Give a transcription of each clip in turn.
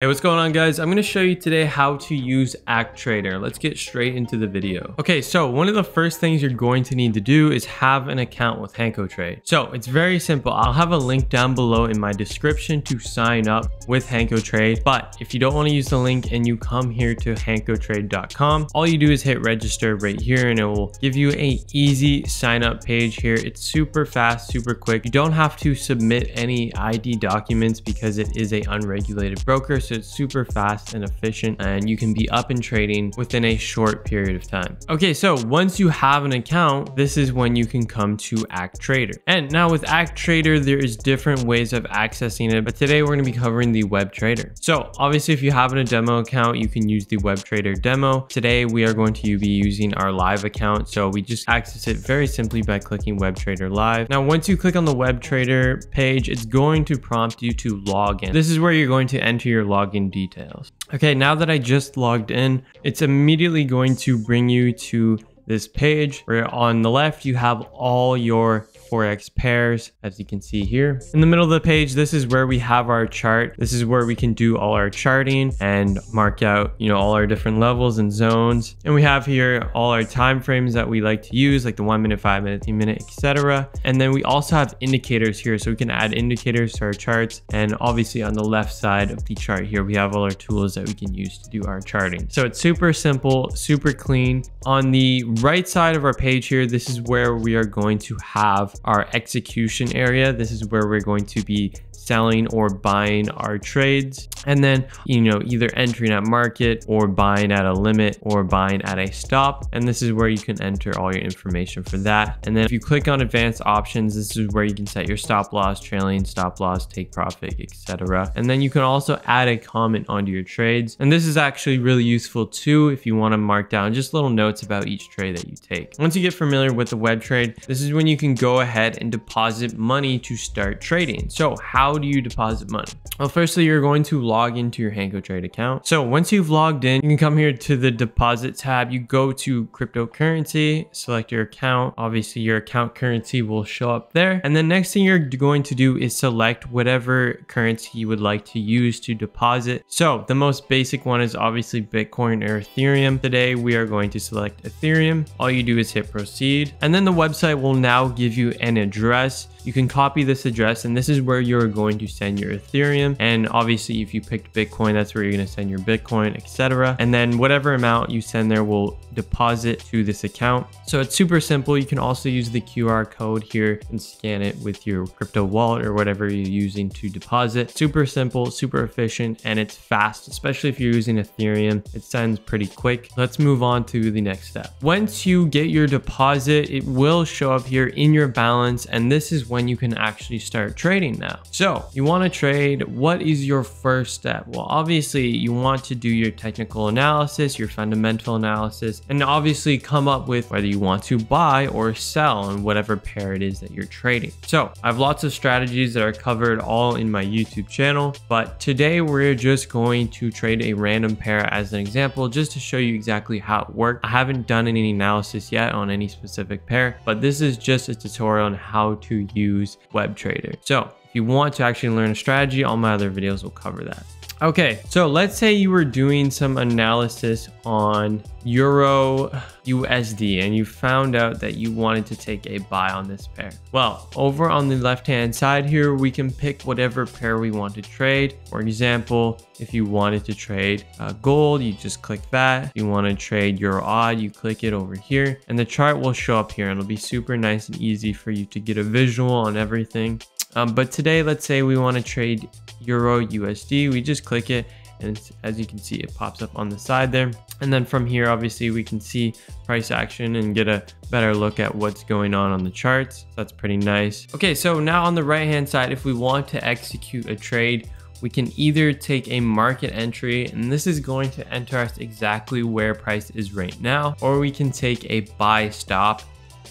Hey, what's going on guys? I'm going to show you today how to use ActTrader. Let's get straight into the video. Okay, so one of the first things you're going to need to do is have an account with HankoTrade. So it's very simple. I'll have a link down below in my description to sign up with HankoTrade. But if you don't want to use the link and you come here to hankotrade.com, all you do is hit register right here and it will give you a easy sign up page here. It's super fast, super quick. You don't have to submit any ID documents because it is a unregulated broker so it's super fast and efficient and you can be up and trading within a short period of time. Okay, so once you have an account, this is when you can come to ActTrader. And now with ActTrader, there is different ways of accessing it, but today we're gonna be covering the web trader. So obviously if you have a demo account, you can use the web trader demo. Today we are going to be using our live account. So we just access it very simply by clicking web trader live. Now, once you click on the web trader page, it's going to prompt you to log in. This is where you're going to enter your login login details. Okay, now that I just logged in, it's immediately going to bring you to this page where on the left you have all your forex pairs as you can see here. In the middle of the page this is where we have our chart. This is where we can do all our charting and mark out you know all our different levels and zones. And we have here all our time frames that we like to use like the one minute five minute 10 minute etc and then we also have indicators here so we can add indicators to our charts. And obviously on the left side of the chart here we have all our tools that we can use to do our charting. So it's super simple super clean. On the right side of our page here this is where we are going to have our execution area. This is where we're going to be selling or buying our trades. And then you know either entering at market or buying at a limit or buying at a stop. And this is where you can enter all your information for that. And then if you click on advanced options this is where you can set your stop loss trailing stop loss take profit etc and then you can also add a comment onto your trades. And this is actually really useful too if you want to mark down just little notes about each trade that you take. Once you get familiar with the web trade this is when you can go ahead and deposit money to start trading. So how do you deposit money? Well, firstly, you're going to log into your Hanko Trade account. So once you've logged in, you can come here to the deposit tab. You go to cryptocurrency, select your account. Obviously, your account currency will show up there. And the next thing you're going to do is select whatever currency you would like to use to deposit. So the most basic one is obviously Bitcoin or Ethereum. Today, we are going to select Ethereum. All you do is hit proceed. And then the website will now give you an address. You can copy this address and this is where you're going to send your Ethereum. And obviously if you picked Bitcoin, that's where you're going to send your Bitcoin, etc. And then whatever amount you send there will deposit to this account. So it's super simple. You can also use the QR code here and scan it with your crypto wallet or whatever you're using to deposit. Super simple, super efficient, and it's fast, especially if you're using Ethereum. It sends pretty quick. Let's move on to the next step. Once you get your deposit, it will show up here in your balance, and this is when you can actually start trading now. So you want to trade. What is your first step? Well, obviously you want to do your technical analysis, your fundamental analysis, and obviously come up with whether you want to buy or sell on whatever pair it is that you're trading. So I have lots of strategies that are covered all in my YouTube channel, but today we're just going to trade a random pair as an example, just to show you exactly how it works. I haven't done any analysis yet on any specific pair, but this is just a tutorial on how to use WebTrader. So if you want to actually learn a strategy, all my other videos will cover that. Okay, so let's say you were doing some analysis on Euro USD and you found out that you wanted to take a buy on this pair. Well, over on the left hand side here, we can pick whatever pair we want to trade. For example, if you wanted to trade uh, gold, you just click that. If you want to trade Euro AUD, you click it over here and the chart will show up here and it'll be super nice and easy for you to get a visual on everything. Um, but today, let's say we want to trade Euro USD. We just click it and as you can see, it pops up on the side there. And then from here, obviously we can see price action and get a better look at what's going on on the charts. That's pretty nice. Okay, so now on the right hand side, if we want to execute a trade, we can either take a market entry and this is going to enter us exactly where price is right now, or we can take a buy stop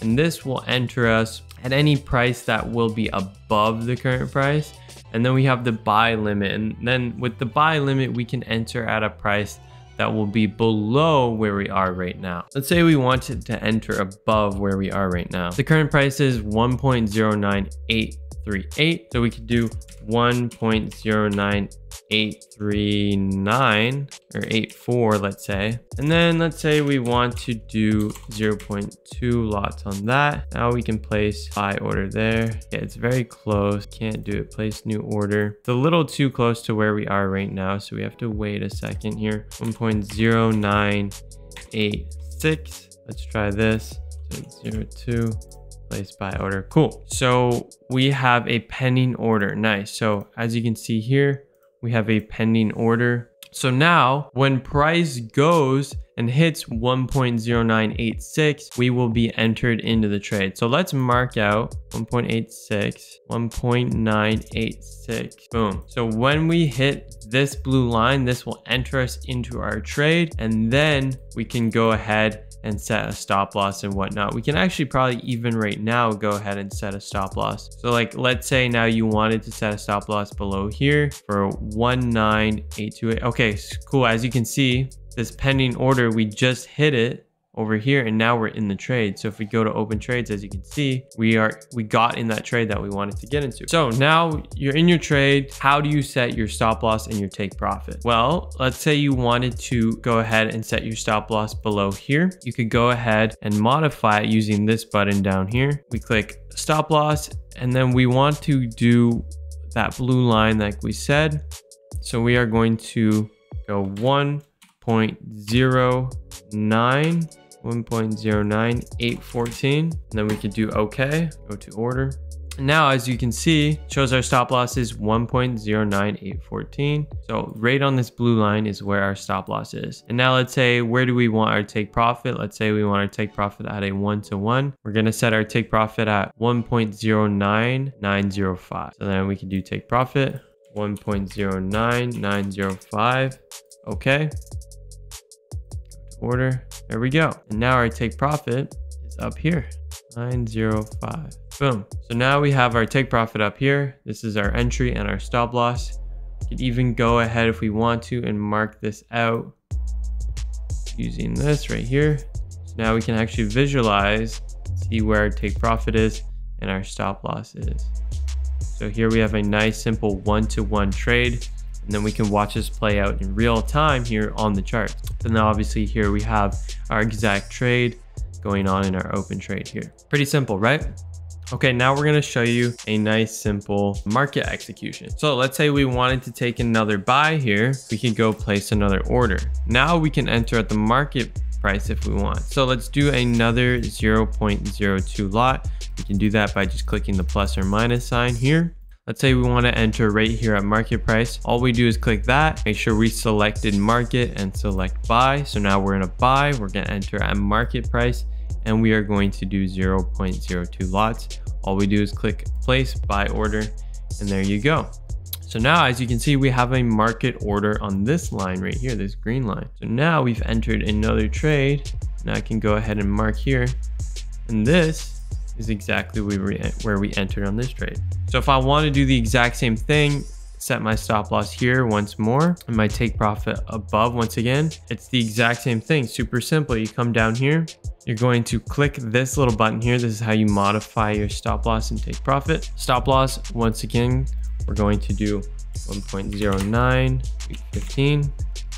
and this will enter us at any price that will be above the current price. And then we have the buy limit. And then with the buy limit, we can enter at a price that will be below where we are right now. Let's say we wanted to enter above where we are right now. The current price is 1.09838. So we could do 1.09 839 or 84, let's say. And then let's say we want to do 0.2 lots on that. Now we can place buy order there. Yeah, it's very close. Can't do it. Place new order. It's a little too close to where we are right now. So we have to wait a second here. 1.0986. Let's try this. 02 place buy order cool so we have a pending order nice so as you can see here we have a pending order. So now when price goes and hits 1.0986, we will be entered into the trade. So let's mark out 1.86, 1.986, boom. So when we hit this blue line, this will enter us into our trade and then we can go ahead and set a stop loss and whatnot. We can actually probably even right now go ahead and set a stop loss. So like, let's say now you wanted to set a stop loss below here for 19828. Okay, cool. As you can see, this pending order, we just hit it over here and now we're in the trade. So if we go to open trades as you can see we are we got in that trade that we wanted to get into. So now you're in your trade. How do you set your stop loss and your take profit? Well let's say you wanted to go ahead and set your stop loss below here. You could go ahead and modify it using this button down here. We click stop loss and then we want to do that blue line like we said. So we are going to go 1.09 1.09814 and then we could do okay go to order. Now as you can see shows our stop loss is 1.09814 so right on this blue line is where our stop loss is. And now let's say where do we want our take profit? Let's say we want our take profit at a one to one. We're going to set our take profit at 1.09905 so then we can do take profit 1.09905 okay. Order. There we go. And now our take profit is up here, 905. Boom. So now we have our take profit up here. This is our entry and our stop loss. We could even go ahead if we want to and mark this out using this right here. So now we can actually visualize, see where our take profit is and our stop loss is. So here we have a nice simple one-to-one -one trade and then we can watch this play out in real time here on the chart. And now obviously here we have our exact trade going on in our open trade here. Pretty simple, right? Okay, now we're gonna show you a nice simple market execution. So let's say we wanted to take another buy here, we can go place another order. Now we can enter at the market price if we want. So let's do another 0.02 lot. We can do that by just clicking the plus or minus sign here. Let's say we want to enter right here at market price. All we do is click that, make sure we selected market and select buy. So now we're in a buy, we're going to enter at market price and we are going to do 0.02 lots. All we do is click place buy order and there you go. So now as you can see, we have a market order on this line right here, this green line. So now we've entered another trade. Now I can go ahead and mark here. And this is exactly where we, where we entered on this trade. So if I want to do the exact same thing, set my stop loss here once more and my take profit above once again, it's the exact same thing. Super simple. You come down here, you're going to click this little button here. This is how you modify your stop loss and take profit. Stop loss, once again, we're going to do 1.09, 15.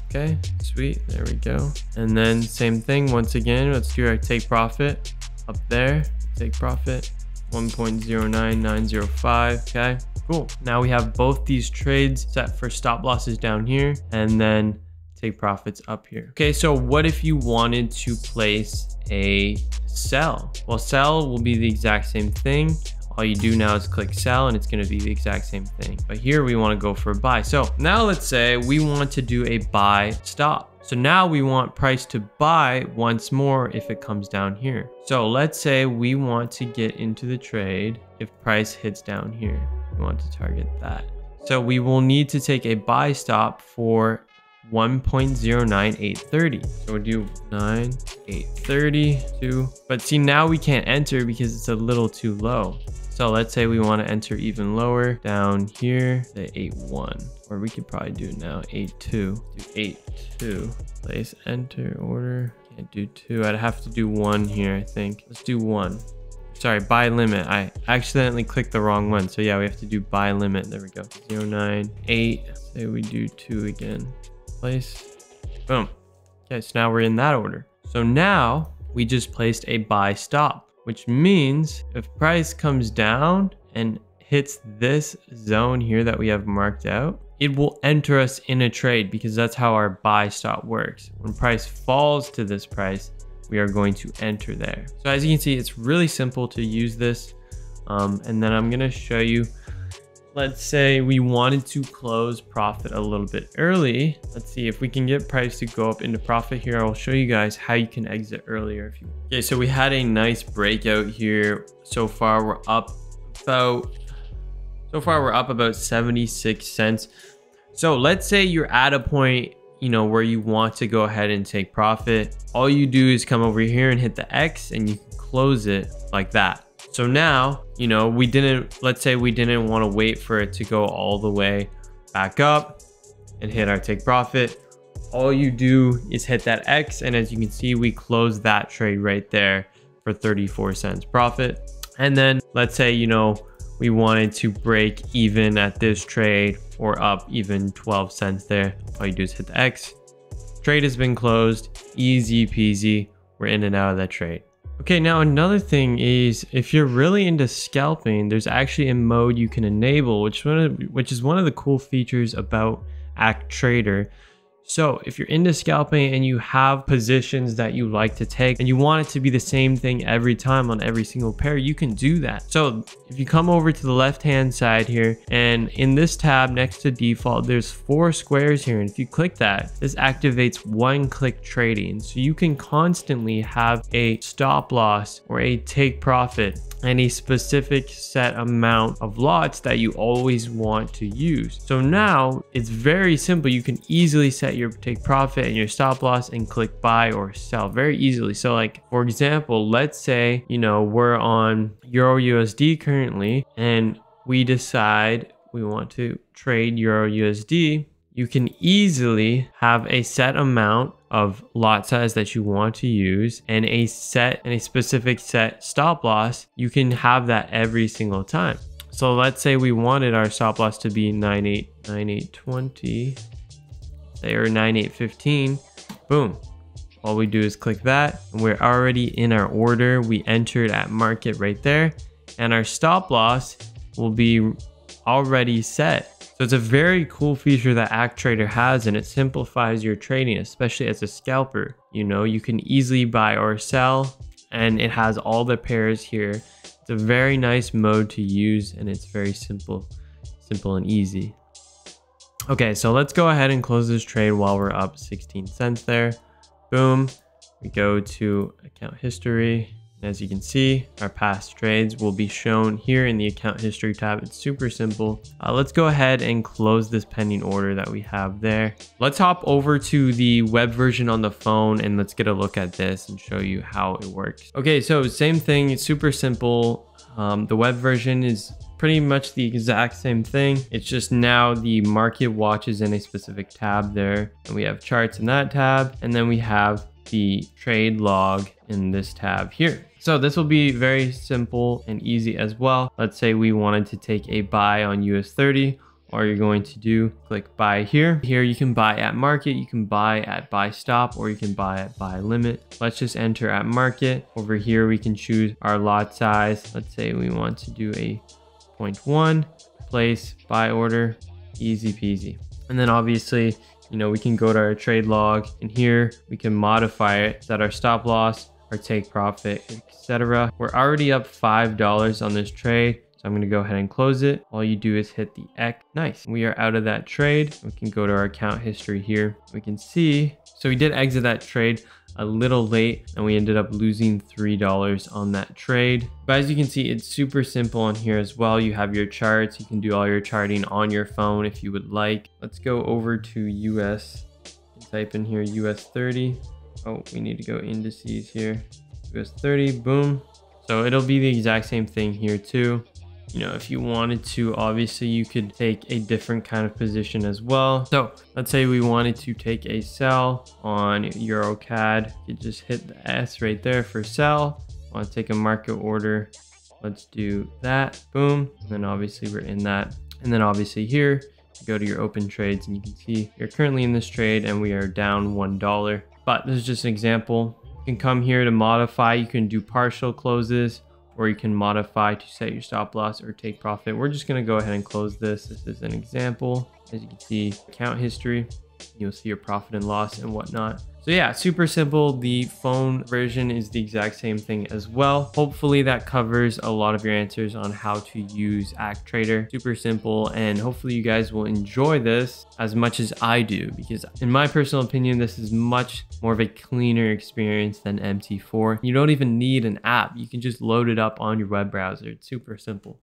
Okay, sweet, there we go. And then same thing, once again, let's do our take profit up there take profit 1.09905 okay? Cool. Now we have both these trades set for stop losses down here and then take profits up here. Okay so what if you wanted to place a sell? Well sell will be the exact same thing. All you do now is click sell and it's going to be the exact same thing. But here we want to go for a buy. So now let's say we want to do a buy stop so now we want price to buy once more if it comes down here. So let's say we want to get into the trade if price hits down here. We want to target that. So we will need to take a buy stop for 1.09830. So we'll do 9832. But see, now we can't enter because it's a little too low. So let's say we want to enter even lower down here, the 8.1, or we could probably do it now 8.2, do 8.2, place enter order. Can't do two. I'd have to do one here, I think. Let's do one. sorry, buy limit. I accidentally clicked the wrong one. So yeah, we have to do buy limit. There we go. 098. Say we do two again. Place. Boom. Okay, so now we're in that order. So now we just placed a buy stop, which means if price comes down and hits this zone here that we have marked out, it will enter us in a trade because that's how our buy stop works. When price falls to this price, we are going to enter there. So as you can see, it's really simple to use this. Um, and then I'm gonna show you, let's say we wanted to close profit a little bit early. Let's see if we can get price to go up into profit here. I'll show you guys how you can exit earlier if you Okay, so we had a nice breakout here. So far we're up about, so far we're up about 76 cents. So let's say you're at a point you know, where you want to go ahead and take profit, all you do is come over here and hit the X and you close it like that. So now, you know, we didn't, let's say we didn't want to wait for it to go all the way back up and hit our take profit. All you do is hit that X. And as you can see, we close that trade right there for 34 cents profit. And then let's say, you know, we wanted to break even at this trade or up even 12 cents there. All you do is hit the X. Trade has been closed. Easy peasy. We're in and out of that trade. Okay, now another thing is if you're really into scalping, there's actually a mode you can enable, which one of, which is one of the cool features about Act Trader. So if you're into scalping and you have positions that you like to take and you want it to be the same thing every time on every single pair, you can do that. So if you come over to the left hand side here and in this tab next to default, there's four squares here. And if you click that, this activates one click trading. So you can constantly have a stop loss or a take profit and a specific set amount of lots that you always want to use. So now it's very simple. You can easily set your take profit and your stop loss and click buy or sell very easily. So like, for example, let's say, you know, we're on Euro USD currently and we decide we want to trade Euro USD you can easily have a set amount of lot size that you want to use and a set and a specific set stop loss. You can have that every single time. So let's say we wanted our stop loss to be 989820, say or 9815. Boom. All we do is click that and we're already in our order. We entered at market right there and our stop loss will be already set so it's a very cool feature that ActTrader has and it simplifies your trading, especially as a scalper. You know, you can easily buy or sell and it has all the pairs here. It's a very nice mode to use and it's very simple, simple and easy. Okay, so let's go ahead and close this trade while we're up 16 cents there. Boom. We go to account history as you can see, our past trades will be shown here in the account history tab. It's super simple. Uh, let's go ahead and close this pending order that we have there. Let's hop over to the web version on the phone and let's get a look at this and show you how it works. Okay, so same thing, it's super simple. Um, the web version is pretty much the exact same thing. It's just now the market watches in a specific tab there. And we have charts in that tab. And then we have the trade log in this tab here. So this will be very simple and easy as well. Let's say we wanted to take a buy on US 30 all you're going to do click buy here. Here you can buy at market you can buy at buy stop or you can buy at buy limit. Let's just enter at market. Over here we can choose our lot size. Let's say we want to do a 0.1 place buy order easy peasy. And then obviously you know we can go to our trade log and here we can modify it set our stop loss our take profit, etc. We're already up $5 on this trade. So I'm going to go ahead and close it. All you do is hit the X. Nice. We are out of that trade. We can go to our account history here. We can see. So we did exit that trade a little late and we ended up losing $3 on that trade. But as you can see, it's super simple on here as well. You have your charts. You can do all your charting on your phone if you would like. Let's go over to US. Type in here US 30. Oh, we need to go indices here. US 30, boom. So it'll be the exact same thing here too. You know, if you wanted to, obviously you could take a different kind of position as well. So let's say we wanted to take a sell on EuroCAD. You just hit the S right there for sell. Want to take a market order let's do that. Boom. And then obviously we're in that. And then obviously here, go to your open trades and you can see you're currently in this trade and we are down $1. But this is just an example. You can come here to modify. You can do partial closes or you can modify to set your stop loss or take profit. We're just going to go ahead and close this. This is an example. As you can see, account history, you'll see your profit and loss and whatnot. So yeah, super simple. The phone version is the exact same thing as well. Hopefully that covers a lot of your answers on how to use ActTrader. Super simple and hopefully you guys will enjoy this as much as I do because in my personal opinion, this is much more of a cleaner experience than MT4. You don't even need an app. You can just load it up on your web browser. It's super simple.